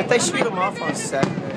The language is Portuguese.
Mais t'as tá chier mal, faire sério.